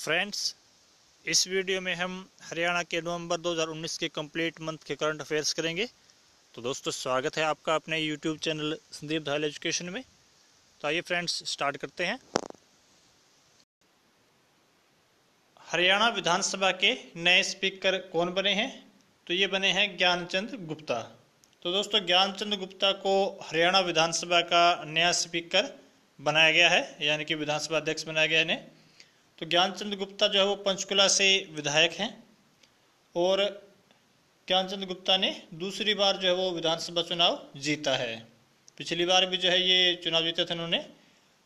Friends, इस video में हम हरियाणा के नवंबर 2019 के कंप्लीट मंथ के करंट अफेयर्स करेंगे। तो दोस्तों, स्वागत है आपका अपने यूट्यूब चैनल संदीप धाल एजुकेशन में। तो आइए फ्रेंड्स, स्टार्ट करते हैं। हरियाणा विधानसभा के नए स्पीकर कौन बने हैं? तो ये बने हैं ज्ञानचंद गुप्ता। तो दोस्तों, ज्ञानचंद गुप्ता को हरियाणा विधानसभा का नया स्पीकर बनाया गया है, यानी कि विधानसभा अध्यक्ष बनाया गया है तो ज्ञानचंद गुप्ता जो है वो पंचकुला से विधायक हैं और ज्ञानचंद गुप्ता ने दूसरी बार जो है वो विधानसभा चुनाव जीता है। पिछली बार भी जो है ये चुनाव जीते थे उन्होंने।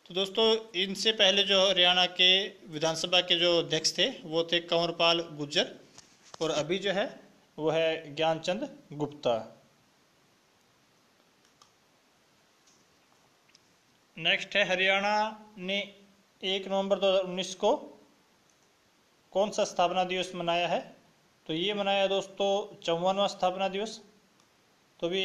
तो दोस्तों, इनसे पहले जो हरियाणा के विधानसभा के जो अध्यक्ष थे, वो थे कंवरपाल गुज्जर और अभी जो है वो है ज्ञानचंद गुप्ता। नेक्स्ट है हरियाणा ने एक नवंबर 2019 को कौन सा स्थापना दिवस मनाया है? तो ये मनाया दोस्तों, चौवनवा स्थापना दिवस। तो भी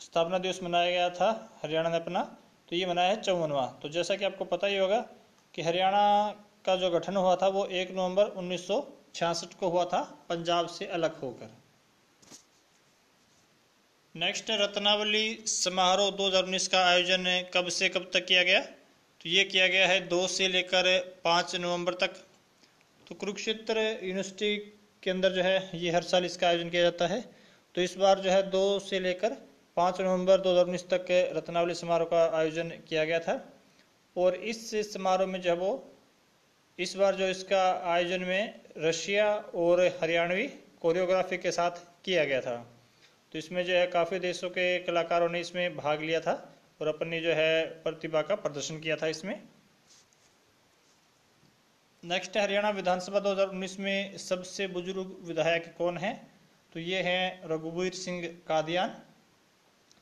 स्थापना दिवस मनाया गया था हरियाणा ने अपना तो ये मनाया है चौवनवा। तो जैसा कि आपको पता ही होगा कि हरियाणा का जो गठन हुआ था वो एक नवंबर उन्नीस सौ छियासठ को हुआ था, पंजाब से अलग होकर। नेक्स्ट रत्नावली समारोह 2019 का आयोजन कब से कब तक किया गया? तो ये किया गया है दो से लेकर पाँच नवंबर तक। तो कुरुक्षेत्र यूनिवर्सिटी के अंदर जो है, ये हर साल इसका आयोजन किया जाता है। तो इस बार जो है दो से लेकर पाँच नवंबर दो हज़ार उन्नीस तक रत्नावली समारोह का आयोजन किया गया था। और इस समारोह में जो है वो, इस बार जो इसका आयोजन में रशिया और हरियाणवी कोरियोग्राफी के साथ किया गया था। तो इसमें जो है काफ़ी देशों के कलाकारों ने इसमें भाग लिया था। और अपनी जो है प्रतिभा का प्रदर्शन किया था इसमें। नेक्स्ट हरियाणा विधानसभा 2019 में सबसे बुज़ुर्ग विधायक कौन है? तो ये हैं रघुवीर सिंह कादियान।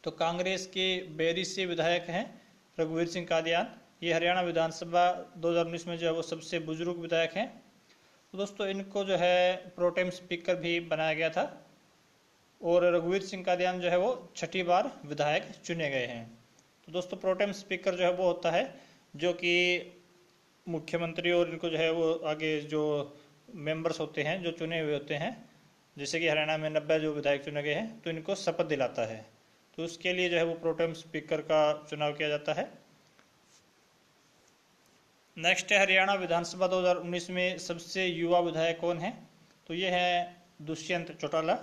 तो कांग्रेस के बेरी से विधायक हैं रघुवीर सिंह कादियान। ये हरियाणा विधानसभा 2019 में जो है वो सबसे बुज़ुर्ग विधायक हैं। तो दोस्तों, इनको जो है प्रोटेम स्पीकर भी बनाया गया था और रघुवीर सिंह कादियान जो है वो छठी बार विधायक चुने गए हैं। तो दोस्तों प्रोटेम स्पीकर जो है वो होता है, जो कि मुख्यमंत्री और इनको जो है वो आगे जो मेंबर्स होते हैं, जो चुने हुए होते हैं, जैसे कि हरियाणा में नब्बे जो विधायक चुने गए हैं तो इनको शपथ दिलाता है। तो उसके लिए जो है वो प्रोटेम स्पीकर का चुनाव किया जाता है। नेक्स्ट है हरियाणा विधानसभा 2019 में सबसे युवा विधायक कौन है? तो ये है दुष्यंत चौटाला।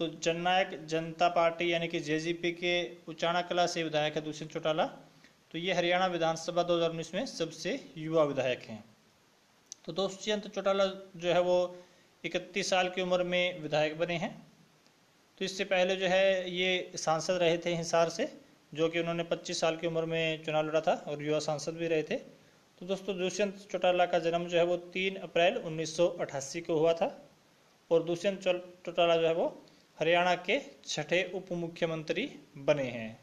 तो जननायक जनता पार्टी यानी कि जेजीपी के उचाणा कला से विधायक है दुष्यंत चौटाला। तो ये हरियाणा विधानसभा 2019 में सबसे युवा विधायक हैं। तो दुष्यंत चौटाला जो है वो इकतीस साल की उम्र में विधायक बने हैं। तो इससे पहले जो है ये सांसद रहे थे हिसार से, जो कि उन्होंने 25 साल की उम्र में चुनाव लड़ा था और युवा सांसद भी रहे थे। तो दोस्तों, दुष्यंत चौटाला का जन्म जो है वो तीन अप्रैल उन्नीस सौ अठासी को हुआ था और दुष्यंत चौटाला जो है वो हरियाणा के छठे उप मुख्यमंत्री बने हैं।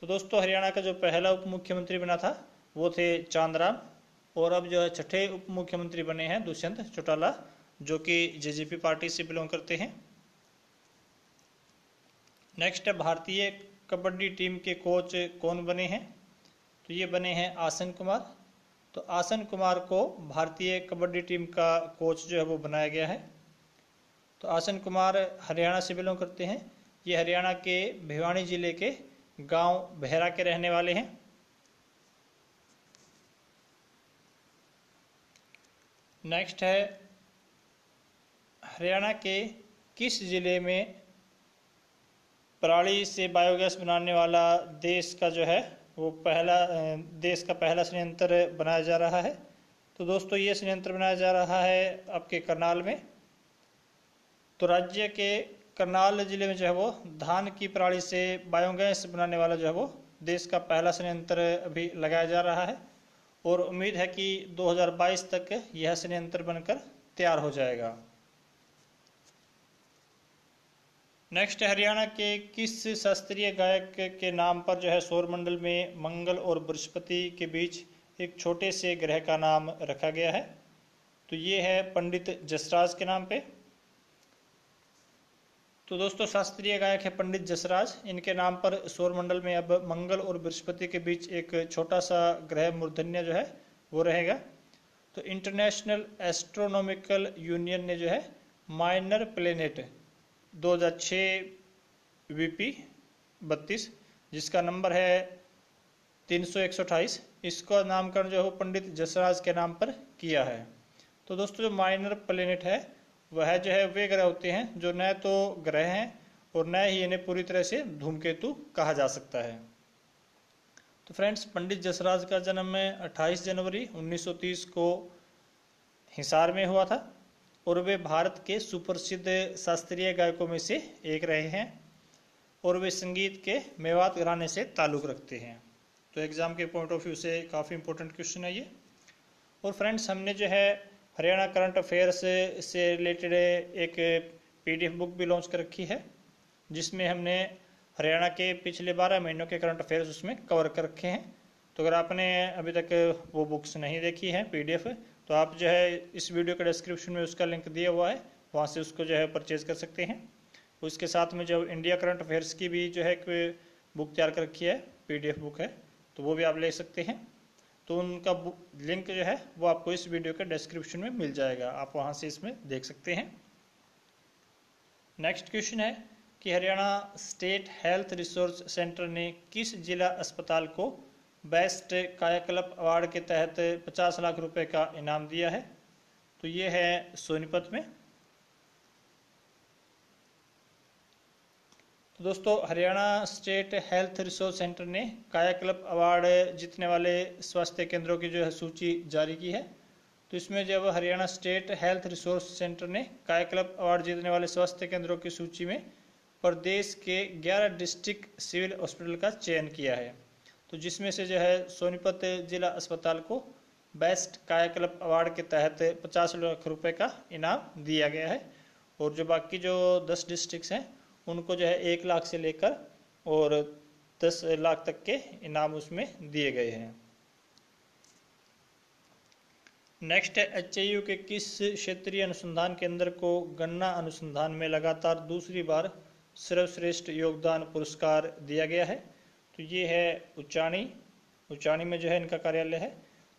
तो दोस्तों, हरियाणा का जो पहला उप मुख्यमंत्री बना था, वो थे चांदराम। और अब जो है, छठे उप मुख्यमंत्री बने हैं दुष्यंत चौटाला, जो कि जेजेपी पार्टी से बिलोंग करते हैं। नेक्स्ट है, भारतीय कबड्डी टीम के कोच कौन बने हैं? तो ये बने हैं आसन कुमार। तो आसन कुमार को भारतीय कबड्डी टीम का कोच जो है, वो बनाया गया है। तो आसन कुमार हरियाणा से बिलोंग करते हैं। ये हरियाणा के भिवानी ज़िले के गाँव बहरा के रहने वाले हैं। नेक्स्ट है, हरियाणा के किस ज़िले में पराली से बायोगैस बनाने वाला देश का जो है, वो पहला देश का पहला संयंत्र बनाया जा रहा है। तो दोस्तों, ये संयंत्र बनाया जा रहा है आपके करनाल में। तो राज्य के करनाल ज़िले में जो है वो धान की पराली से बायोगैस बनाने वाला जो है वो देश का पहला संयंत्र अभी लगाया जा रहा है और उम्मीद है कि 2022 तक यह संयंत्र बनकर तैयार हो जाएगा। नेक्स्ट हरियाणा के किस शास्त्रीय गायक के नाम पर जो है सौरमंडल में मंगल और बृहस्पति के बीच एक छोटे से ग्रह का नाम रखा गया है? तो ये है पंडित जसराज के नाम पे। तो दोस्तों, शास्त्रीय गायक है पंडित जसराज। इनके नाम पर सौरमंडल में अब मंगल और बृहस्पति के बीच एक छोटा सा ग्रह मूर्धन्य जो है, वो रहेगा। तो इंटरनेशनल एस्ट्रोनॉमिकल यूनियन ने जो है, माइनर प्लेनेट 2006 वीपी बत्तीस, जिसका नंबर है तीन इसका नामकरण जो है पंडित जसराज के नाम पर किया है। तो दोस्तों, जो माइनर प्लेनेट है वह जो है वे ग्रह होते हैं जो न तो ग्रह हैं और न ही इन्हें पूरी तरह से धूमकेतु कहा जा सकता है। तो फ्रेंड्स, पंडित जसराज का जन्म में 28 जनवरी 1930 को हिसार में हुआ था और वे भारत के सुप्रसिद्ध शास्त्रीय गायकों में से एक रहे हैं और वे संगीत के मेवात घराने से ताल्लुक़ रखते हैं। तो एग्ज़ाम के पॉइंट ऑफ़ व्यू से काफ़ी इंपॉर्टेंट क्वेश्चन है ये। और फ्रेंड्स, हमने जो है हरियाणा करंट अफेयर्स से रिलेटेड एक पीडीएफ बुक भी लॉन्च कर रखी है, जिसमें हमने हरियाणा के पिछले बारह महीनों के करंट अफेयर्स उसमें कवर कर रखे हैं। तो अगर आपने अभी तक वो बुक्स नहीं देखी है, पीडीएफ तो आप जो है इस वीडियो के डिस्क्रिप्शन में उसका लिंक दिया हुआ है, वहाँ से उसको जो है परचेज कर सकते हैं। उसके साथ में जो इंडिया करंट अफेयर्स की भी जो है एक बुक तैयार कर रखी है, पीडीएफ बुक है तो वो भी आप ले सकते हैं। तो उनका लिंक जो है, वो आपको इस वीडियो के डिस्क्रिप्शन में मिल जाएगा। आप वहाँ से इसमें देख सकते हैं। नेक्स्ट क्वेश्चन है कि Haryana state health resource centre ने किस जिला अस्पताल को बेस्ट कायाकल्प अवार्ड के तहत 50 लाख रुपए का इनाम दिया है? तो ये है सोनीपत में। दोस्तों, Haryana state health resource centre ने कायाकल्प अवार्ड जीतने वाले स्वास्थ्य केंद्रों की जो है सूची जारी की है। तो इसमें जब Haryana state health resource centre ने कायाकल्प अवार्ड जीतने वाले स्वास्थ्य केंद्रों की सूची में प्रदेश के 11 डिस्ट्रिक्ट सिविल हॉस्पिटल का चयन किया है। तो जिसमें से जो है सोनीपत जिला अस्पताल को बेस्ट कायाकल्प अवार्ड के तहत 50 लाख रुपये का इनाम दिया गया है। और जो बाकी जो दस डिस्ट्रिक्ट हैं उनको जो है एक लाख से लेकर और दस लाख तक के इनाम उसमें दिए गए हैं। नेक्स्ट है एच के किस क्षेत्रीय अनुसंधान केंद्र को गन्ना अनुसंधान में लगातार दूसरी बार सर्वश्रेष्ठ योगदान पुरस्कार दिया गया है? तो ये है उच्चाणी। उच्चाणी में जो है इनका कार्यालय है।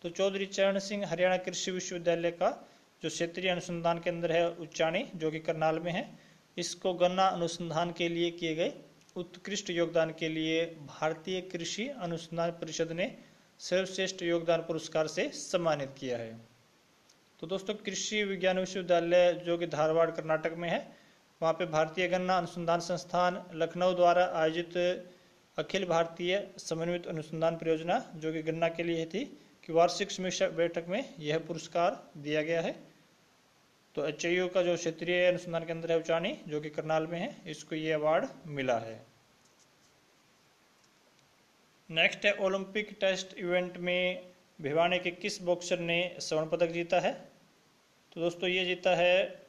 तो चौधरी चरण सिंह हरियाणा कृषि विश्वविद्यालय का जो क्षेत्रीय अनुसंधान केंद्र है उच्चाणी, जो कि करनाल में है इसको गन्ना अनुसंधान के लिए किए गए उत्कृष्ट योगदान के लिए भारतीय कृषि अनुसंधान परिषद ने सर्वश्रेष्ठ योगदान पुरस्कार से सम्मानित किया है। तो दोस्तों, कृषि विज्ञान विश्वविद्यालय जो कि धारवाड़, कर्नाटक में है, वहाँ पे भारतीय गन्ना अनुसंधान संस्थान लखनऊ द्वारा आयोजित अखिल भारतीय समन्वित अनुसंधान परियोजना जो कि गन्ना के लिए थी, कि वार्षिक समीक्षा बैठक में यह पुरस्कार दिया गया है। तो एच का जो क्षेत्रीय अनुसंधान केंद्र है उचानी, जो कि करनाल में है, इसको ये अवार्ड मिला है। नेक्स्ट है ओलंपिक टेस्ट इवेंट में भिवानी के किस बॉक्सर ने स्वर्ण पदक जीता है? तो दोस्तों, ये जीता है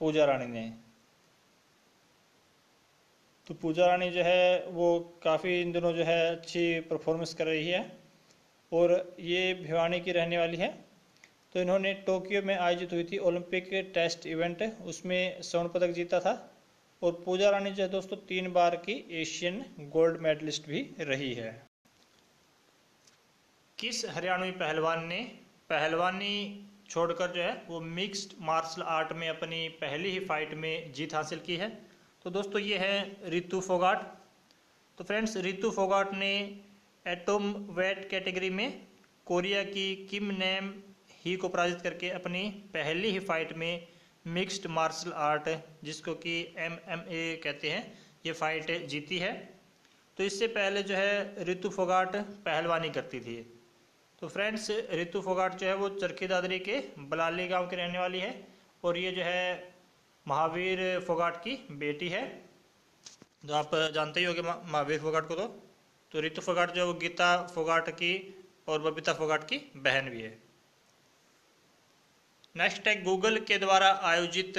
पूजा रानी ने। तो पूजा रानी जो है, वो काफ़ी इन दिनों जो है अच्छी परफॉर्मेंस कर रही है और ये भिवानी की रहने वाली है। तो इन्होंने टोक्यो में आयोजित हुई थी ओलंपिक टेस्ट इवेंट। उसमें स्वर्ण पदक जीता था और पूजा रानी जो है दोस्तों, तीन बार की एशियन गोल्ड मेडलिस्ट भी रही है। किस हरियाणवी पहलवान ने, पहलवानी छोड़कर जो है, वो मिक्स्ड मार्शल आर्ट में अपनी पहली ही फाइट में जीत हासिल की है? तो दोस्तों, ये है रितु फोगाट। तो फ्रेंड्स रितु फोगाट ने एटोम वेट कैटेगरी में कोरिया की किम नेम ही को पराजित करके अपनी पहली ही फाइट में मिक्स्ड मार्शल आर्ट जिसको कि एम एम ए कहते हैं, ये फाइट जीती है। तो इससे पहले जो है, रितु फोगाट पहलवानी करती थी। तो फ्रेंड्स ऋतु फोगाट जो है, वो चरखी दादरी के बलाली गाँव की रहने वाली है और ये जो है, महावीर फोगाट की बेटी है। जो आप जानते ही होंगे महावीर फोगाट को तो। तो ऋतु फोगाट जो है, वो गीता फोगाट की और बबीता फोगाट की बहन भी है। नेक्स्ट है गूगल के द्वारा आयोजित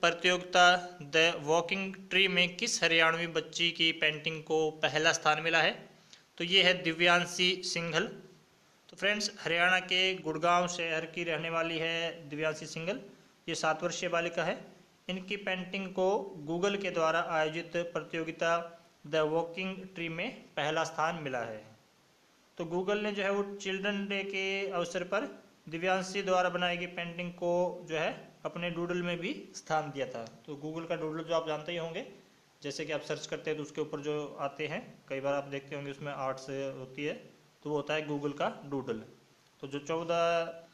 प्रतियोगिता द वॉकिंग ट्री में किस हरियाणवी बच्ची की पेंटिंग को पहला स्थान मिला है? तो ये है दिव्यांशी सिंघल। तो फ्रेंड्स, हरियाणा के गुड़गांव शहर की रहने वाली है दिव्यांशी सिंघल। ये सात वर्षीय बालिका है। इनकी पेंटिंग को गूगल के द्वारा आयोजित प्रतियोगिता द वॉकिंग ट्री में पहला स्थान मिला है। तो गूगल ने जो है वो चिल्ड्रन डे के अवसर पर दिव्यांशी द्वारा बनाई गई पेंटिंग को जो है अपने डूडल में भी स्थान दिया था। तो गूगल का डूडल जो आप जानते ही होंगे, जैसे कि आप सर्च करते हैं तो उसके ऊपर जो आते हैं, कई बार आप देखते होंगे उसमें आर्ट्स होती है तो वो होता है गूगल का डूडल तो जो चौदह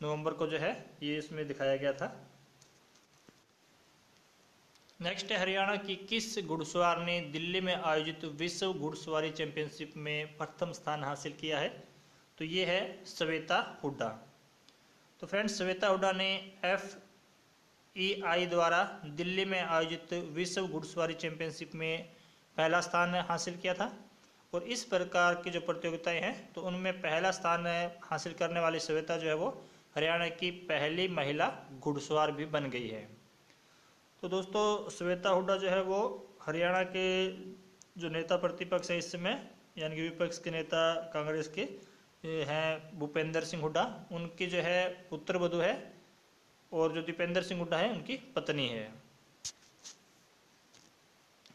नवंबर को जो है, ये इसमें दिखाया गया था। नेक्स्ट हरियाणा की किस घुड़सवार ने दिल्ली में आयोजित विश्व घुड़सवारी चैंपियनशिप में प्रथम स्थान हासिल किया है? तो ये है श्वेता हुड्डा। तो फ्रेंड्स, श्वेता हुड्डा ने एफ़ ई आई द्वारा दिल्ली में आयोजित विश्व घुड़सवारी चैंपियनशिप में पहला स्थान हासिल किया था। और इस प्रकार की जो प्रतियोगिताएँ हैं तो उनमें पहला स्थान हासिल करने वाली श्वेता जो है वो हरियाणा की पहली महिला घुड़सवार भी बन गई है। तो दोस्तों, श्वेता हुड्डा जो है वो हरियाणा के जो नेता प्रतिपक्ष है इस समय यानी कि विपक्ष के नेता कांग्रेस के हैं भूपेंद्र सिंह हुड्डा। उनकी जो है पुत्र वधु है और जो दीपेंद्र सिंह हुड्डा है, उनकी पत्नी है।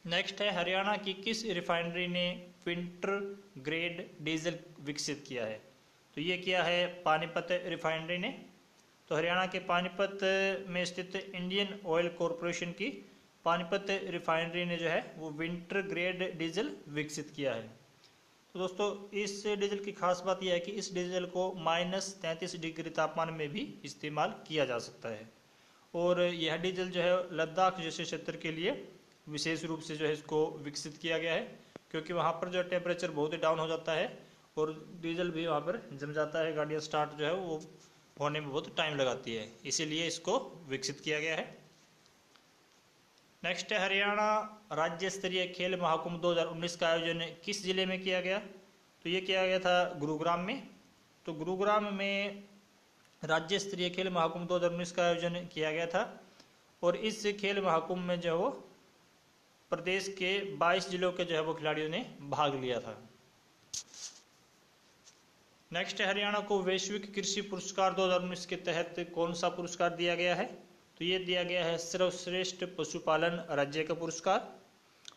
नेक्स्ट है, हरियाणा की किस रिफाइनरी ने विंटर ग्रेड डीजल विकसित किया है? तो ये किया है पानीपत रिफाइनरी ने। तो हरियाणा के पानीपत में स्थित इंडियन ऑयल कॉरपोरेशन की पानीपत रिफाइनरी ने जो है, वो विंटर ग्रेड डीजल विकसित किया है। तो दोस्तों, इस डीजल की खास बात यह है कि इस डीजल को माइनस तैंतीस डिग्री तापमान में भी इस्तेमाल किया जा सकता है। और यह डीजल जो है, लद्दाख जैसे क्षेत्र के लिए विशेष रूप से जो है, इसको विकसित किया गया है, क्योंकि वहाँ पर जो टेम्परेचर बहुत ही डाउन हो जाता है और डीजल भी वहाँ पर जम जाता है, गाड़ियाँ स्टार्ट जो है, वो होने में बहुत टाइम लगाती है। इसीलिए इसको विकसित किया गया है। नेक्स्ट है हरियाणा राज्य स्तरीय खेल महाकुंभ 2019 का आयोजन किस ज़िले में किया गया? तो ये किया गया था गुरुग्राम में। तो गुरुग्राम में राज्य स्तरीय खेल महाकुंभ 2019 का आयोजन किया गया था और इस खेल महाकुंभ में जो है वो प्रदेश के 22 जिलों के जो है वो खिलाड़ियों ने भाग लिया था। नेक्स्ट हरियाणा को वैश्विक कृषि पुरस्कार 2019 के तहत कौन सा पुरस्कार दिया गया है? तो ये दिया गया है सर्वश्रेष्ठ पशुपालन राज्य का पुरस्कार।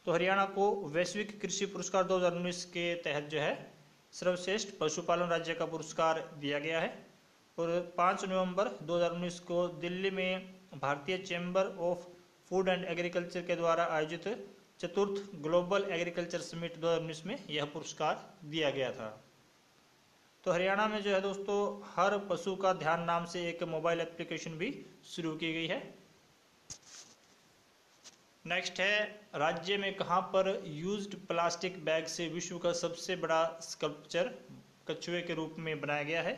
तो हरियाणा को वैश्विक कृषि पुरस्कार 2019 के तहत जो है सर्वश्रेष्ठ पशुपालन राज्य का पुरस्कार दिया गया है और 5 नवंबर 2019 को दिल्ली में भारतीय chamber of food and agriculture के द्वारा आयोजित चतुर्थ ग्लोबल एग्रीकल्चर समिट 2019 में यह पुरस्कार दिया गया था। तो हरियाणा में जो है दोस्तों, हर पशु का ध्यान नाम से एक मोबाइल एप्लीकेशन भी शुरू की गई है। नेक्स्ट है, राज्य में कहाँ पर यूज्ड प्लास्टिक बैग से विश्व का सबसे बड़ा स्कल्पचर कछुए के रूप में बनाया गया है।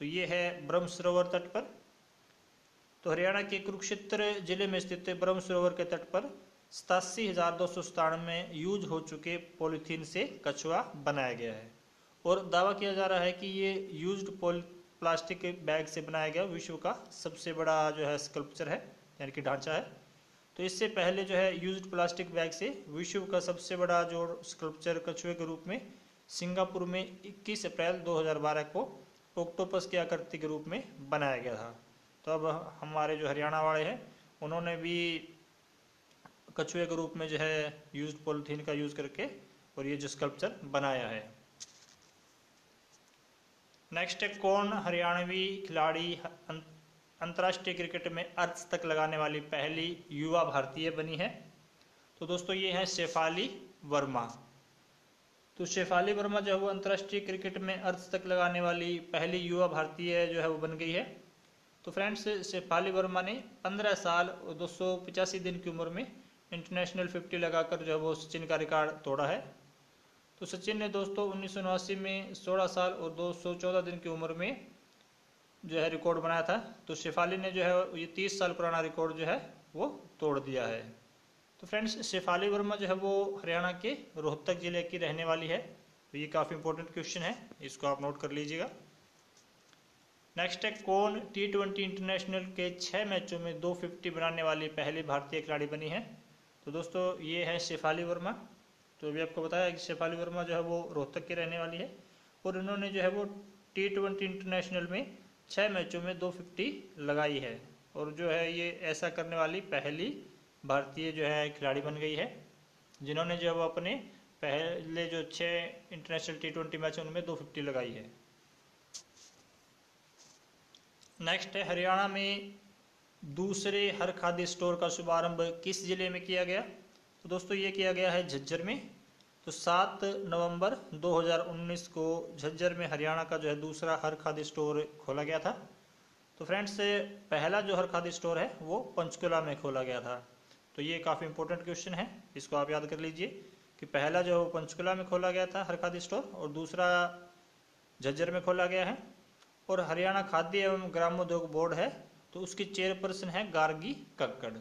तो ये है ब्रह्म सरोवर तट पर। तो हरियाणा के कुरुक्षेत्र ज़िले में स्थित ब्रह्म सरोवर के तट पर सतासी हज़ार दो सौ सतानवे यूज़ हो चुके पॉलीथीन से कछुआ बनाया गया है। और दावा किया जा रहा है कि ये यूज्ड प्लास्टिक के बैग से बनाया गया विश्व का सबसे बड़ा जो है स्कल्पचर है, यानी कि ढांचा है। तो इससे पहले जो है यूज्ड प्लास्टिक बैग से विश्व का सबसे बड़ा जो स्कल्पचर कछुए के रूप में सिंगापुर में 21 अप्रैल 2012 को ऑक्टोपस की आकृति के रूप में बनाया गया था। तो अब हमारे जो हरियाणा वाले हैं, उन्होंने भी कछुए के रूप में जो है यूज़ पॉलिथीन का यूज़ करके और ये जो स्कल्पचर बनाया है। नेक्स्ट है कौन हरियाणवी खिलाड़ी अं-, अंतर्राष्ट्रीय क्रिकेट में अर्थ तक लगाने वाली पहली युवा भारतीय बनी है? तो दोस्तों ये है शेफाली वर्मा। तो शेफाली वर्मा जो है वो अंतर्राष्ट्रीय क्रिकेट में अर्थ तक लगाने वाली पहली युवा भारतीय जो है वो बन गई है। तो फ्रेंड्स शेफाली वर्मा ने 15 साल और दो सौ पचासी दिन की उम्र में इंटरनेशनल 50 लगाकर जो है वो सचिन का रिकॉर्ड तोड़ा है। तो सचिन ने दोस्तों उन्नीस में 16 साल और 214 दिन की उम्र में जो है रिकॉर्ड बनाया था। तो शेफाली ने जो है ये 30 साल पुराना रिकॉर्ड जो है वो तोड़ दिया है। तो फ्रेंड्स, शेफाली वर्मा जो है वो हरियाणा के रोहतक ज़िले की रहने वाली है। तो ये काफ़ी इंपॉर्टेंट क्वेश्चन है, इसको आप नोट कर लीजिएगा। नेक्स्ट है, कौन टी ट्वेंटी इंटरनेशनल के छः मैचों में दो फिफ्टी बनाने वाली पहली भारतीय खिलाड़ी बनी है? तो दोस्तों, ये है शेफाली वर्मा। तो अभी आपको बताया कि शेफाली वर्मा जो है वो रोहतक की रहने वाली है और इन्होंने जो है वो टी ट्वेंटी इंटरनेशनल में छः मैचों में दो फिफ्टी लगाई है। और जो है ये ऐसा करने वाली पहली भारतीय जो है खिलाड़ी बन गई है, जिन्होंने जो है वो अपने पहले जो छः इंटरनेशनल टी ट्वेंटी मैच उनमें दो फिफ्टी लगाई है। नेक्स्ट है, हरियाणा में दूसरे हर खाद्य स्टोर का शुभारंभ किस ज़िले में किया गया? तो दोस्तों, ये किया गया है झज्जर में। तो 7 नवंबर 2019 को झज्जर में हरियाणा का जो है दूसरा हर खाद्य स्टोर खोला गया था। तो फ्रेंड्स, पहला जो हर खाद्य स्टोर है, वो पंचकुला में खोला गया था। तो ये काफ़ी इंपॉर्टेंट क्वेश्चन है। इसको आप याद कर लीजिए कि पहला जो है वो पंचकुला में खोला गया था हर खाद्य स्टोर और दूसरा झज्जर में खोला गया है। और हरियाणा खाद्य एवं ग्रामोद्योग बोर्ड है तो उसकी चेयरपर्सन है गार्गी कक्कड़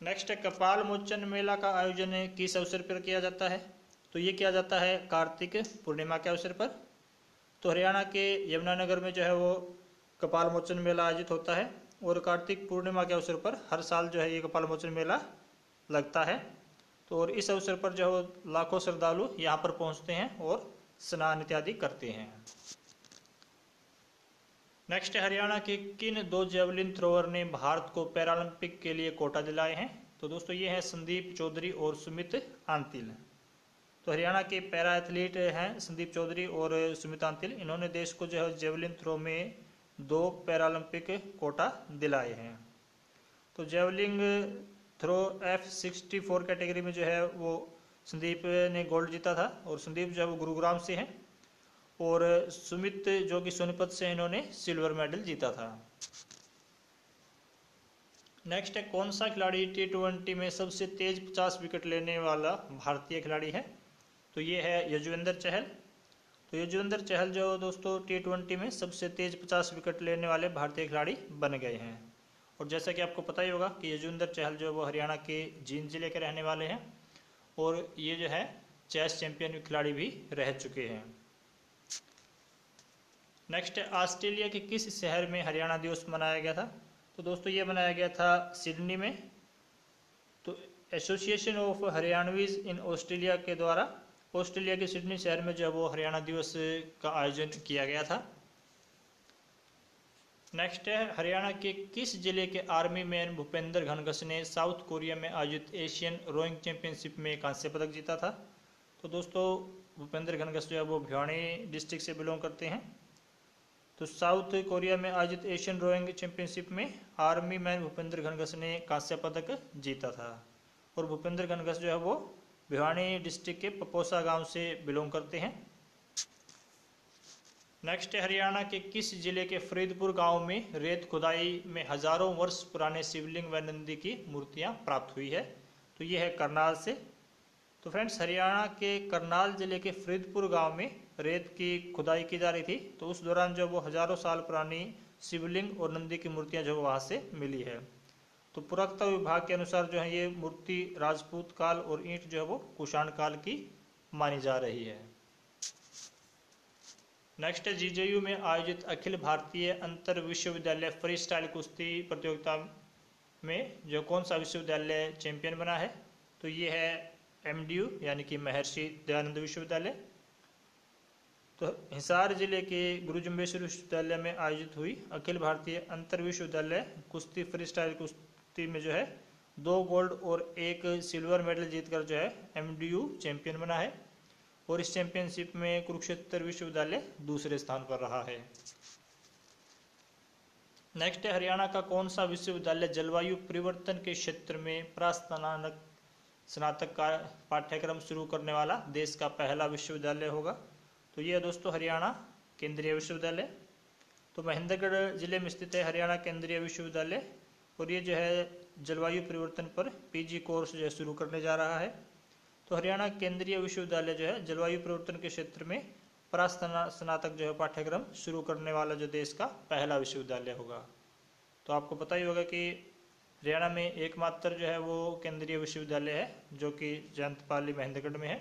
नेक्स्ट है कपाल मोचन मेला का आयोजन किस अवसर पर किया जाता है? तो ये किया जाता है कार्तिक पूर्णिमा के अवसर पर। तो हरियाणा के यमुनानगर में जो है वो कपाल मोचन मेला आयोजित होता है और कार्तिक पूर्णिमा के अवसर पर हर साल जो है ये कपाल मोचन मेला लगता है। तो और इस अवसर पर जो है लाखों श्रद्धालु यहाँ पर पहुँचते हैं और स्नान इत्यादि करते हैं। नेक्स्ट हरियाणा के किन दो जेवलिन थ्रोअर ने भारत को पैरालंपिक के लिए कोटा दिलाए हैं? तो दोस्तों, ये हैं संदीप चौधरी और सुमित आंतिल। तो हरियाणा के पैरा एथलीट हैं संदीप चौधरी और सुमित आंतिल। इन्होंने देश को जो है जेवलिन थ्रो में दो पैरालंपिक कोटा दिलाए हैं। तो javelin throw F sixty four category में जो है वो संदीप ने गोल्ड जीता था और संदीप जो है वो गुरुग्राम से हैं। और सुमित जो कि सोनीपत से इन्होंने सिल्वर मेडल जीता था। नेक्स्ट है, कौन सा खिलाड़ी टी ट्वेंटी में सबसे तेज 50 विकेट लेने वाला भारतीय खिलाड़ी है? तो ये है यजुवेंद्र चहल। तो यजुवेंद्र चहल जो दोस्तों टी ट्वेंटी में सबसे तेज 50 विकेट लेने वाले भारतीय खिलाड़ी बन गए हैं। और जैसा कि आपको पता ही होगा कि यजुवेंद्र चहल जो वो हरियाणा के जींद ज़िले के रहने वाले हैं। और ये जो है चेस चैंपियन खिलाड़ी भी रह चुके हैं। नेक्स्ट है ऑस्ट्रेलिया के किस शहर में हरियाणा दिवस मनाया गया था? तो दोस्तों, ये मनाया गया था सिडनी में। तो association of Haryanvis in Australia के द्वारा ऑस्ट्रेलिया के सिडनी शहर में जो है वो हरियाणा दिवस का आयोजन किया गया था। नेक्स्ट है, हरियाणा के किस ज़िले के आर्मी मैन भूपेंद्र घनघस ने साउथ कोरिया में आयोजित एशियन रोइंग चैंपियनशिप में कांस्य पदक जीता था? तो दोस्तों, भूपेंद्र घनघस जो है वो भिवानी डिस्ट्रिक्ट से बिलोंग करते हैं। तो साउथ कोरिया में आयोजित एशियन रोइंग चैंपियनशिप में आर्मी मैन भूपेंद्र घनघस ने कांस्य पदक जीता था। और भूपेंद्र घनघस जो है वो भिवानी डिस्ट्रिक्ट के पपोसा गाँव से बिलोंग करते हैं। नेक्स्ट, हरियाणा के किस ज़िले के फरीदपुर गाँव में रेत खुदाई में हज़ारों वर्ष पुराने शिवलिंग व नंदी की मूर्तियाँ प्राप्त हुई है? तो ये है करनाल से। तो फ्रेंड्स, हरियाणा के करनाल ज़िले के फरीदपुर गाँव में रेत की खुदाई की जा रही थी तो उस दौरान जो वो हज़ारों साल पुरानी शिवलिंग और नंदी की मूर्तियाँ जो वहाँ से मिली है। तो पुरातत्व विभाग के अनुसार जो है ये मूर्ति राजपूत काल और ईंट जो है वो कुषाण काल की मानी जा रही है। नेक्स्ट जीजेयू में आयोजित अखिल भारतीय अंतर विश्वविद्यालय फ्री स्टाइल कुश्ती प्रतियोगिता में जो कौन सा विश्वविद्यालय चैंपियन बना है तो ये है एमडीयू यानी कि महर्षि दयानंद विश्वविद्यालय। तो हिसार ज़िले के गुरु जम्बेश्वर विश्वविद्यालय में आयोजित हुई अखिल भारतीय अंतर विश्वविद्यालय कुश्ती फ्री स्टाइल कुश्ती में जो है, दो गोल्ड और एक सिल्वर मेडल जीतकर जो है एमडीयू चैंपियन बना है और इस चैंपियनशिप में कुरुक्षेत्र विश्वविद्यालय दूसरे स्थान पर रहा है। नेक्स्ट है, हरियाणा का कौन सा विश्वविद्यालय जलवायु परिवर्तन के क्षेत्र में प्रास्तानक स्नातक का पाठ्यक्रम शुरू करने वाला देश का पहला विश्वविद्यालय होगा? तो ये है दोस्तों हरियाणा केंद्रीय विश्वविद्यालय। तो महेंद्रगढ़ ज़िले में स्थित है हरियाणा केंद्रीय विश्वविद्यालय और ये जो है जलवायु परिवर्तन पर पीजी कोर्स जो है शुरू करने जा रहा है। तो हरियाणा केंद्रीय विश्वविद्यालय जो है जलवायु परिवर्तन के क्षेत्र में परास्तना स्नातक जो है पाठ्यक्रम शुरू करने वाला जो देश का पहला विश्वविद्यालय होगा। तो आपको पता ही होगा कि हरियाणा में एकमात्र जो है वो केंद्रीय विश्वविद्यालय है जो कि जयंतपाली महेंद्रगढ़ में है।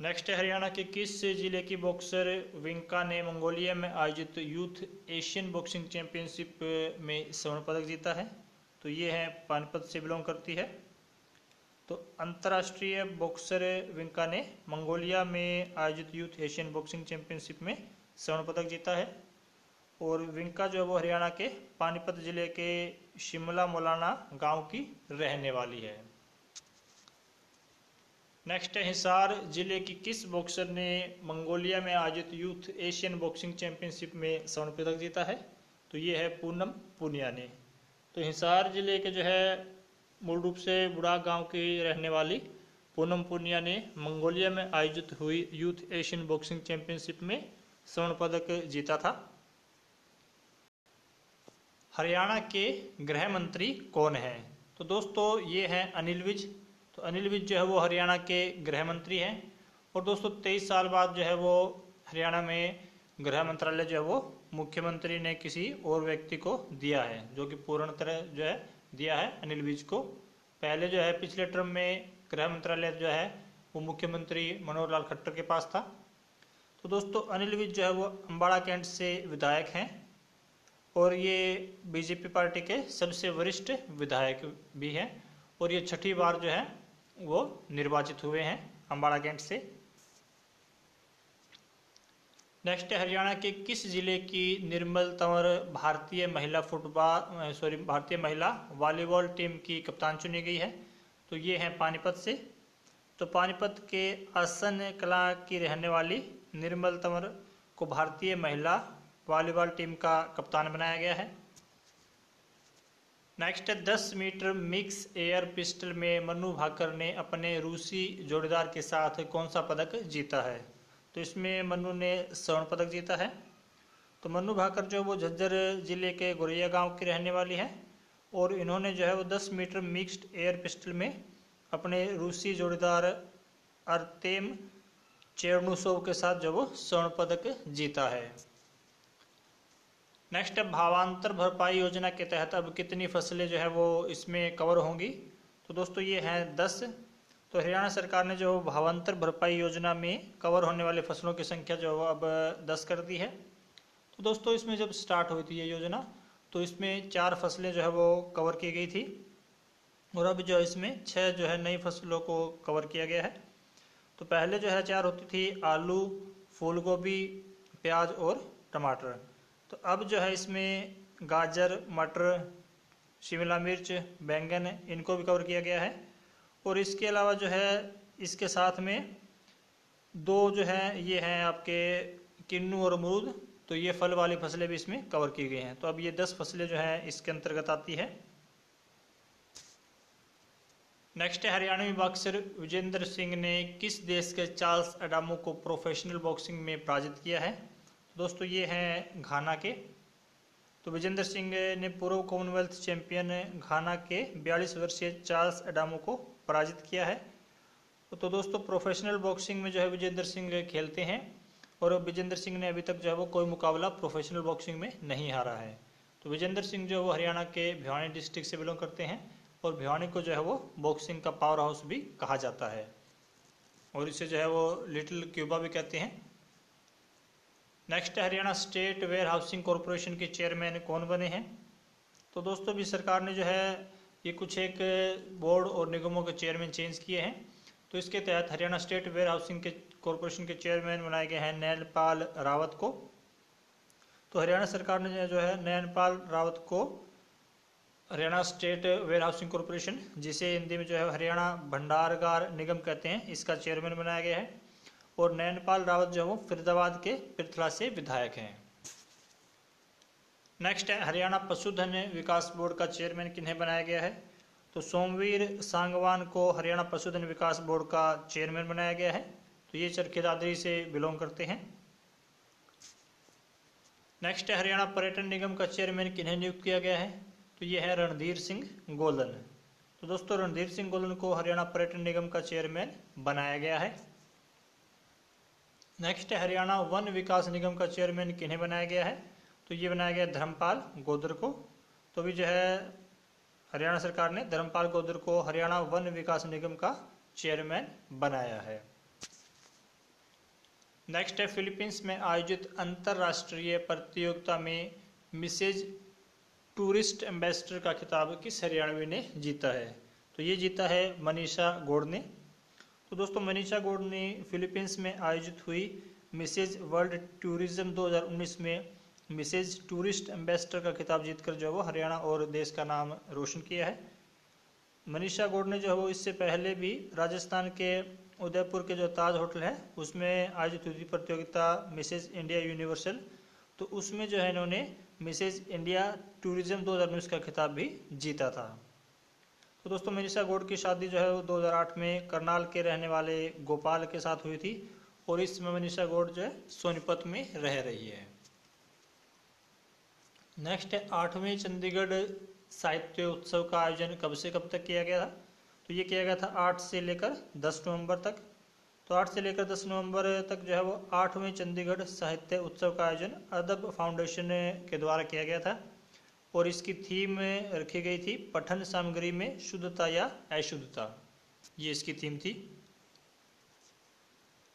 नेक्स्ट है हरियाणा के किस ज़िले की बॉक्सर विंका ने मंगोलिया में आयोजित यूथ एशियन बॉक्सिंग चैंपियनशिप में स्वर्ण पदक जीता है? तो ये है, पानीपत से बिलोंग करती है। तो अंतर्राष्ट्रीय बॉक्सर विंका ने मंगोलिया में आयोजित यूथ एशियन बॉक्सिंग चैंपियनशिप में स्वर्ण पदक जीता है। और विंका जो है, वो हरियाणा के पानीपत ज़िले के शिमला मौलाना गाँव की रहने वाली है। नेक्स्ट है हिसार ज़िले की किस बॉक्सर ने मंगोलिया में आयोजित यूथ एशियन बॉक्सिंग चैंपियनशिप में स्वर्ण पदक जीता है? तो ये है पूनम पुनिया ने। तो हिसार ज़िले के जो है, मूल रूप से बुढ़ा गाँव की रहने वाली पूनम पुनिया ने मंगोलिया में आयोजित हुई यूथ एशियन बॉक्सिंग चैंपियनशिप में स्वर्ण पदक जीता था। हरियाणा के गृह मंत्री कौन है? तो दोस्तों, ये है अनिल विज। तो अनिल विज जो है वो हरियाणा के गृह मंत्री हैं और दोस्तों तेईस साल बाद जो है वो हरियाणा में गृह मंत्रालय जो है वो मुख्यमंत्री ने किसी और व्यक्ति को दिया है, जो कि पूर्ण तरह जो है दिया है अनिल विज को। पहले जो है पिछले टर्म में गृह मंत्रालय जो है वो मुख्यमंत्री मनोहर लाल खट्टर के पास था। तो दोस्तों अनिल विज जो है वो अम्बाड़ा कैंट से विधायक हैं और ये बीजेपी पार्टी के सबसे वरिष्ठ विधायक भी हैं और ये छठी बार जो है वो निर्वाचित हुए हैं अम्बाड़ा कैंट से। नेक्स्ट हरियाणा के किस ज़िले की निर्मल तंवर भारतीय महिला फुटबॉल सॉरी भारतीय महिला वॉलीबॉल टीम की कप्तान चुनी गई है? तो ये है पानीपत से। तो पानीपत के आसन कला की रहने वाली निर्मल तंवर को भारतीय महिला वॉलीबॉल टीम का कप्तान बनाया गया है। नेक्स्ट है 10 मीटर मिक्स एयर पिस्टल में मनु भाकर ने अपने रूसी जोड़ीदार के साथ कौन सा पदक जीता है? तो इसमें मनु ने स्वर्ण पदक जीता है। तो मनु भाकर जो है वो झज्जर ज़िले के गोरैया गाँव की रहने वाली है और इन्होंने जो है वो 10 मीटर मिक्स्ड एयर पिस्टल में अपने रूसी जोड़ीदार अर्तेम चेरनुसोव के साथ जो वो स्वर्ण पदक जीता है। नेक्स्ट है भावांतर भरपाई योजना के तहत अब कितनी फ़सलें जो है वो इसमें कवर होंगी? तो दोस्तों, ये हैं दस। तो हरियाणा सरकार ने जो भावांतर भरपाई योजना में कवर होने वाली फ़सलों की संख्या जो है अब दस कर दी है। तो दोस्तों, इसमें जब स्टार्ट हुई थी ये योजना तो इसमें चार फ़सलें जो है वो कवर की गई थी और अब जो है इसमें छः जो है नई फ़सलों को कवर किया गया है। तो पहले जो है चार होती थी आलू फूल गोभी प्याज और टमाटर। तो अब जो है इसमें गाजर, मटर, शिमला मिर्च, बैंगन, इनको भी कवर किया गया है। और इसके अलावा जो है, इसके साथ में दो जो है, ये हैं आपके किन्नू और अमरूद तो ये फल वाली फ़सलें भी इसमें कवर की गई हैं। तो अब ये दस फ़सलें जो हैं, इसके अंतर्गत आती है। नेक्स्ट है, हरियाणवी बॉक्सर विजेंद्र सिंह ने किस देश के चार्ल्स अडामो को प्रोफेशनल बॉक्सिंग में पराजित किया है? दोस्तों, ये हैं घाना के। तो विजेंद्र सिंह ने पूर्व कॉमनवेल्थ चैंपियन घाना के 42 वर्षीय चार्ल्स एडामो को पराजित किया है। तो दोस्तों, प्रोफेशनल बॉक्सिंग में जो है विजेंद्र सिंह खेलते हैं और विजेंद्र सिंह ने अभी तक जो है वो कोई मुकाबला प्रोफेशनल बॉक्सिंग में नहीं हारा है। तो विजेंद्र सिंह जो है वो हरियाणा के भिवानी डिस्ट्रिक्ट से बिलोंग करते हैं और भिवानी को जो है वो बॉक्सिंग का पावर हाउस भी कहा जाता है। और इसे जो है वो लिटिल क्यूबा भी कहते हैं। Next Haryana state warehousing corporation के चेयरमैन कौन बने हैं? तो दोस्तों भी सरकार ने जो है, ये कुछ एक बोर्ड और निगमों के चेयरमैन चेंज किए हैं। तो इसके तहत हरियाणा स्टेट वेयर हाउसिंग के कॉरपोरेशन के चेयरमैन बनाए गए हैं नैनपाल रावत को। तो हरियाणा सरकार ने जो है, नैनपाल रावत को Haryana state warehousing corporation जिसे हिंदी में जो है, हरियाणा भंडारगार निगम कहते हैं, इसका चेयरमैन बनाया गया है। और नैनपाल रावत जो है वो फरीदाबाद के पृथला से विधायक हैं। नेक्स्ट है, हरियाणा पशुधन विकास बोर्ड का चेयरमैन किन्हें बनाया गया है? तो सोमवीर सांगवान को हरियाणा पशुधन विकास बोर्ड का चेयरमैन बनाया गया है। तो ये चरखी दादरी से बिलोंग करते हैं। नेक्स्ट है, हरियाणा पर्यटन निगम का चेयरमैन किन्हें नियुक्त किया गया है? तो ये है रणधीर सिंह गोलन। तो दोस्तों, रणधीर सिंह गोलन को हरियाणा पर्यटन निगम का चेयरमैन बनाया गया है। नेक्स्ट हरियाणा वन विकास निगम का चेयरमैन किन्हें बनाया गया है? तो ये बनाया गया धर्मपाल गोदर को। तो भी जो है, हरियाणा सरकार ने धर्मपाल गोदर को हरियाणा वन विकास निगम का चेयरमैन बनाया है। नेक्स्ट है फिलीपींस में आयोजित अंतरराष्ट्रीय प्रतियोगिता में मिसेज टूरिस्ट एम्बेसडर का खिताब किस हरियाणवी ने जीता है? तो ये जीता है मनीषा गोड़ ने। तो दोस्तों, मनीषा गौड़ ने फिलीपींस में आयोजित हुई मिसेज वर्ल्ड टूरिज़्म 2019 में मिसेज टूरिस्ट एम्बेसडर का खिताब जीतकर जो है वो हरियाणा और देश का नाम रोशन किया है। मनीषा गौड़ ने जो है वो इससे पहले भी राजस्थान के उदयपुर के जो ताज होटल है, उसमें आयोजित हुई प्रतियोगिता मिसेज इंडिया यूनिवर्सल। तो उसमें जो है इन्होंने मिसेज इंडिया टूरिज़्म 2019 का खिताब भी जीता था। तो दोस्तों मनीषा गौड़ की शादी जो है वो 2008 में करनाल के रहने वाले गोपाल के साथ हुई थी और इस समय मनीषा गौड़ जो है सोनीपत में रह रही है। नेक्स्ट है आठवें चंडीगढ़ साहित्य उत्सव का आयोजन कब से कब तक किया गया था? तो ये किया गया था आठ से लेकर दस नवंबर तक। तो आठ से लेकर दस नवंबर तक जो है वो आठवें चंडीगढ़ साहित्य उत्सव का आयोजन अदब फाउंडेशन के द्वारा किया गया था। और इसकी थीम रखी गई थी पठन सामग्री में शुद्धता या अशुद्धता। ये इसकी थीम थी।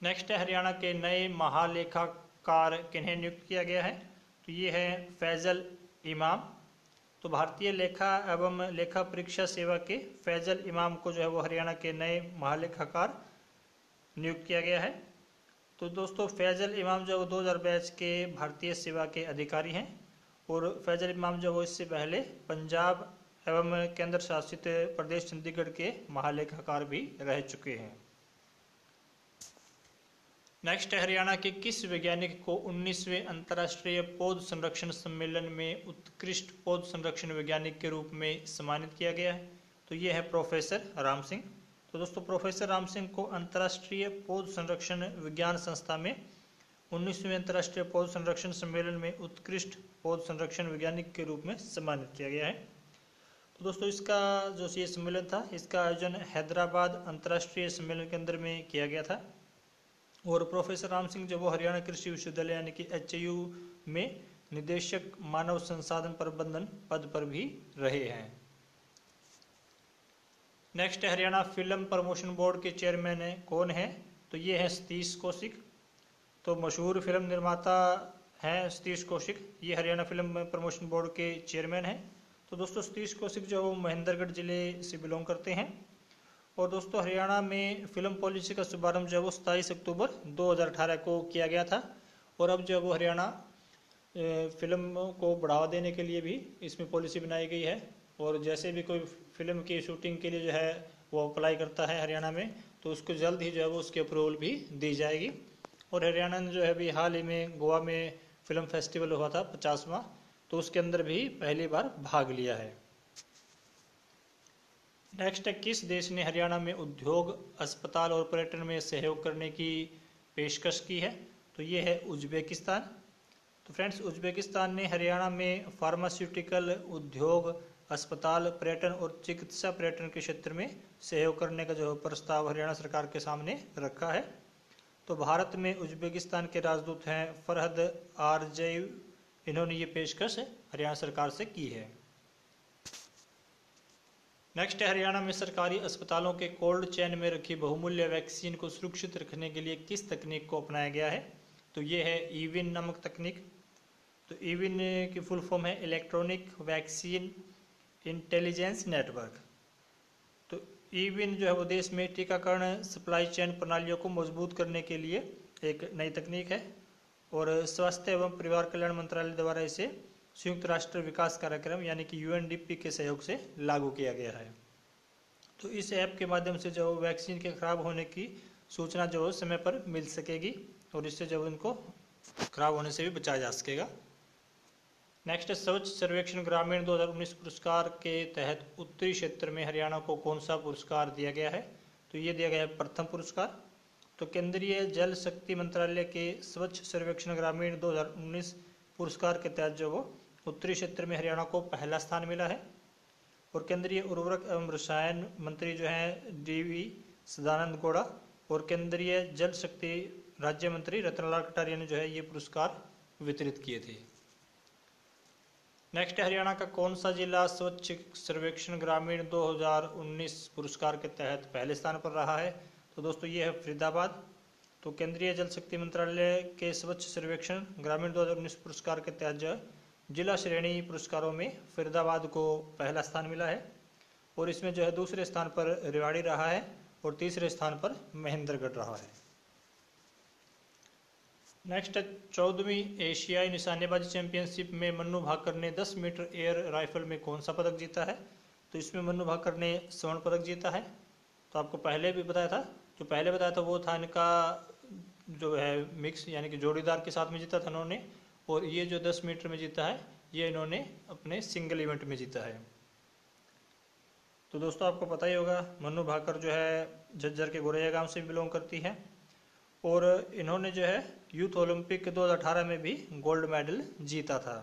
नेक्स्ट है हरियाणा के नए महालेखाकार किन्हें नियुक्त किया गया है? तो ये है फैजल इमाम। तो भारतीय लेखा एवं लेखा परीक्षा सेवा के फैजल इमाम को जो है वो हरियाणा के नए महालेखाकार नियुक्त किया गया है। तो दोस्तों, फैजल इमाम जो दो हज़ार बैच के भारतीय सेवा के अधिकारी हैं। और फैजल इमाम जो वो इससे पहले पंजाब एवं केंद्र शासित प्रदेश चंडीगढ़ के महालेखाकार भी रह चुके हैं। नेक्स्ट हरियाणा के किस वैज्ञानिक को 19वें अंतर्राष्ट्रीय पौध संरक्षण सम्मेलन में उत्कृष्ट पौध संरक्षण वैज्ञानिक के रूप में सम्मानित किया गया है? तो ये है प्रोफेसर राम सिंह। तो दोस्तों, प्रोफेसर राम सिंह को अंतर्राष्ट्रीय पौध संरक्षण विज्ञान संस्था में उन्नीसवें अंतर्राष्ट्रीय पौध संरक्षण सम्मेलन में उत्कृष्ट पौध संरक्षण वैज्ञानिक के रूप में सम्मानित किया गया है। तो दोस्तों, इसका जो ये सम्मेलन था, इसका आयोजन हैदराबाद अंतर्राष्ट्रीय सम्मेलन के अंदर में किया गया था और प्रोफेसर राम सिंह जो वो हरियाणा कृषि विश्वविद्यालय यानी कि एच में निदेशक मानव संसाधन प्रबंधन पद पर भी रहे हैं। Next Haryana film promotion board के चेयरमैन है। कौन है? तो ये है सतीश कौशिक। तो मशहूर फ़िल्म निर्माता हैं सतीश कौशिक। ये हरियाणा फ़िल्म प्रमोशन बोर्ड के चेयरमैन हैं। तो दोस्तों, सतीश कौशिक जो है वो महेंद्रगढ़ ज़िले से बिलोंग करते हैं। और दोस्तों, हरियाणा में फ़िल्म पॉलिसी का शुभारंभ जो है वो सताईस अक्टूबर 2018 को किया गया था। और अब जो है वो हरियाणा फ़िल्म को बढ़ावा देने के लिए भी इसमें पॉलिसी बनाई गई है। और जैसे भी कोई फ़िल्म की शूटिंग के लिए जो है वो अप्लाई करता है हरियाणा में तो उसको जल्द ही जो है वो उसकी अप्रूवल भी दी जाएगी। और हरियाणा ने जो है अभी हाल ही में गोवा में फ़िल्म फेस्टिवल हुआ था पचासवा तो उसके अंदर भी पहली बार भाग लिया है। नेक्स्ट है किस देश ने हरियाणा में उद्योग, अस्पताल और पर्यटन में सहयोग करने की पेशकश की है तो ये है उज्बेकिस्तान। तो फ्रेंड्स, उज्बेकिस्तान ने हरियाणा में फार्मास्यूटिकल उद्योग, अस्पताल, पर्यटन और चिकित्सा पर्यटन के क्षेत्र में सहयोग करने का जो प्रस्ताव हरियाणा सरकार के सामने रखा है। तो भारत में उज्बेकिस्तान के राजदूत हैं फरहद आर जैव इन्होंने ये पेशकश हरियाणा सरकार से की है। नेक्स्ट है, हरियाणा में सरकारी अस्पतालों के कोल्ड चेन में रखी बहुमूल्य वैक्सीन को सुरक्षित रखने के लिए किस तकनीक को अपनाया गया है? तो ये है ईविन नामक तकनीक। तो ईविन की फुल फॉर्म है electronic vaccine intelligence network. EVIN जो है वो देश में टीकाकरण सप्लाई चेन प्रणालियों को मज़बूत करने के लिए एक नई तकनीक है और स्वास्थ्य एवं परिवार कल्याण मंत्रालय द्वारा इसे संयुक्त राष्ट्र विकास कार्यक्रम यानी कि यूएनडीपी के सहयोग से लागू किया गया है। तो इस ऐप के माध्यम से जो वैक्सीन के खराब होने की सूचना जो समय पर मिल सकेगी और इससे जो उनको खराब होने से भी बचाया जा सकेगा। नेक्स्ट स्वच्छ सर्वेक्षण ग्रामीण 2019 पुरस्कार के तहत उत्तरी क्षेत्र में हरियाणा को कौन सा पुरस्कार दिया गया है? तो ये दिया गया है प्रथम पुरस्कार। तो केंद्रीय जल शक्ति मंत्रालय के स्वच्छ सर्वेक्षण ग्रामीण 2019 पुरस्कार के तहत जो वो उत्तरी क्षेत्र में हरियाणा को पहला स्थान मिला है। और केंद्रीय उर्वरक एवं रसायन मंत्री जो हैं डी सदानंद गौड़ा और केंद्रीय जल शक्ति राज्य मंत्री रतनलाल कटारिया ने जो है ये पुरस्कार वितरित किए थे। नेक्स्ट हरियाणा का कौन सा जिला स्वच्छ सर्वेक्षण ग्रामीण 2019 पुरस्कार के तहत पहले स्थान पर रहा है? तो दोस्तों, ये है फरीदाबाद। तो केंद्रीय जल शक्ति मंत्रालय के स्वच्छ सर्वेक्षण ग्रामीण 2019 पुरस्कार के तहत जो जिला श्रेणी पुरस्कारों में फरीदाबाद को पहला स्थान मिला है और इसमें जो है दूसरे स्थान पर रेवाड़ी रहा है और तीसरे स्थान पर महेंद्रगढ़ रहा है। नेक्स्ट, चौदहवीं एशियाई निशानेबाजी चैंपियनशिप में मन्नू भाकर ने 10 मीटर एयर राइफल में कौन सा पदक जीता है? तो इसमें मन्नू भाकर ने स्वर्ण पदक जीता है। तो आपको पहले भी बताया था, जो पहले बताया था वो था इनका जो है मिक्स, यानी कि जोड़ीदार के साथ में जीता था इन्होंने, और ये जो 10 मीटर में जीता है, ये इन्होंने अपने सिंगल इवेंट में जीता है। तो दोस्तों, आपको पता ही होगा मनु भाकर जो है झज्जर के गोरैया गाँव से बिलोंग करती है, और इन्होंने जो है यूथ ओलंपिक 2018 में भी गोल्ड मेडल जीता था।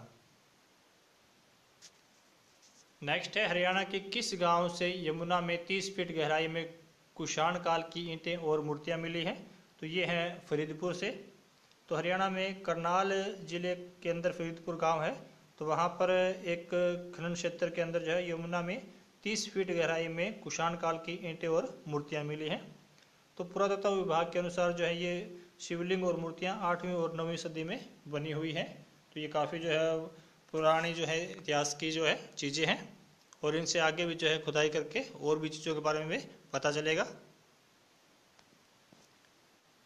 नेक्स्ट है, हरियाणा के किस गाँव से यमुना में 30 फीट गहराई में कुषाण काल की ईंटें और मूर्तियाँ मिली हैं? तो ये है फरीदपुर से। तो हरियाणा में करनाल ज़िले के अंदर फरीदपुर गाँव है तो वहाँ पर एक खनन क्षेत्र के अंदर जो है यमुना में 30 फीट गहराई में कुषाण काल की ईंटें और मूर्तियाँ मिली हैं। तो पुरातत्व विभाग के अनुसार जो है ये शिवलिंग और मूर्तियाँ आठवीं और नौवीं सदी में बनी हुई हैं। तो ये काफ़ी जो है पुरानी जो है इतिहास की जो है चीज़ें हैं और इनसे आगे भी जो है खुदाई करके और भी चीज़ों के बारे में भी पता चलेगा।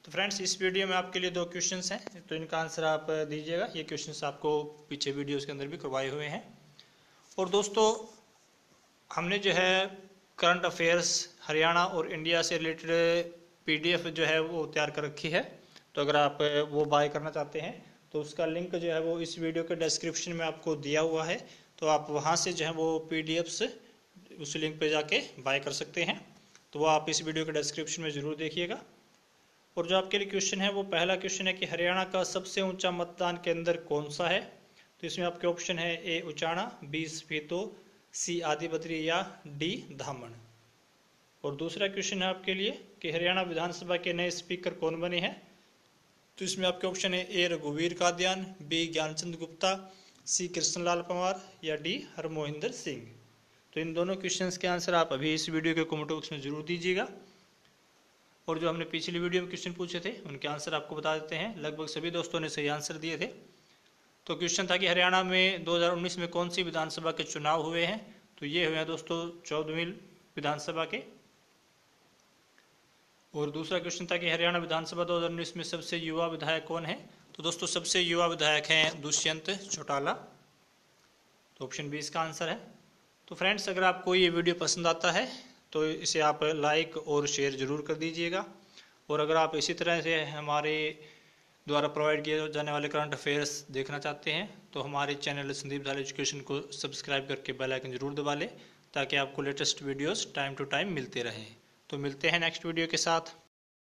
तो फ्रेंड्स, इस वीडियो में आपके लिए दो क्वेश्चंस हैं। तो इनका आंसर आप दीजिएगा। ये क्वेश्चंस आपको पीछे वीडियोस के अंदर भी करवाए हुए हैं। और दोस्तों, हमने जो है करंट अफेयर्स हरियाणा और इंडिया से रिलेटेड पीडीएफ जो है वो तैयार कर रखी है। तो अगर आप वो बाय करना चाहते हैं तो उसका लिंक जो है वो इस वीडियो के डिस्क्रिप्शन में आपको दिया हुआ है। तो आप वहाँ से जो है वो पी उस लिंक पर जाके बाय कर सकते हैं। तो वो आप इस वीडियो के डिस्क्रिप्शन में ज़रूर देखिएगा। और जो आपके लिए क्वेश्चन है, वो पहला क्वेश्चन है कि हरियाणा का सबसे ऊँचा मतदान केंद्र कौन सा है? तो इसमें आपके ऑप्शन है ए उचाणा बी स्फीतो सी आदिबद्री या डी धामण। और दूसरा क्वेश्चन है आपके लिए कि हरियाणा विधानसभा के नए स्पीकर कौन बने हैं? तो इसमें आपके ऑप्शन है ए रघुवीर काद्यान बी ज्ञानचंद गुप्ता सी कृष्णलाल पंवार या डी हरमोहिंदर सिंह। तो इन दोनों क्वेश्चंस के आंसर आप अभी इस वीडियो के कमेंट बॉक्स में ज़रूर दीजिएगा। और जो हमने पिछली वीडियो में क्वेश्चन पूछे थे, उनके आंसर आपको बता देते हैं। लगभग सभी दोस्तों ने सही आंसर दिए थे। तो क्वेश्चन था कि हरियाणा में 2019 में कौन सी विधानसभा के चुनाव हुए हैं? तो ये हुए हैं दोस्तों चौदहवीं विधानसभा के। और दूसरा क्वेश्चन था कि हरियाणा विधानसभा 2019 में सबसे युवा विधायक कौन है? तो दोस्तों, सबसे युवा विधायक हैं दुष्यंत चौटाला। तो ऑप्शन बी इसका आंसर है। तो फ्रेंड्स अगर आपको ये वीडियो पसंद आता है तो इसे आप लाइक और शेयर ज़रूर कर दीजिएगा। और अगर आप इसी तरह से हमारे द्वारा प्रोवाइड किए जाने वाले करंट अफेयर्स देखना चाहते हैं तो हमारे चैनल संदीप धाल एजुकेशन को सब्सक्राइब करके बेल आइकन ज़रूर दबा लें, ताकि आपको latest videos time to time मिलते रहें। तो मिलते हैं नेक्स्ट वीडियो के साथ।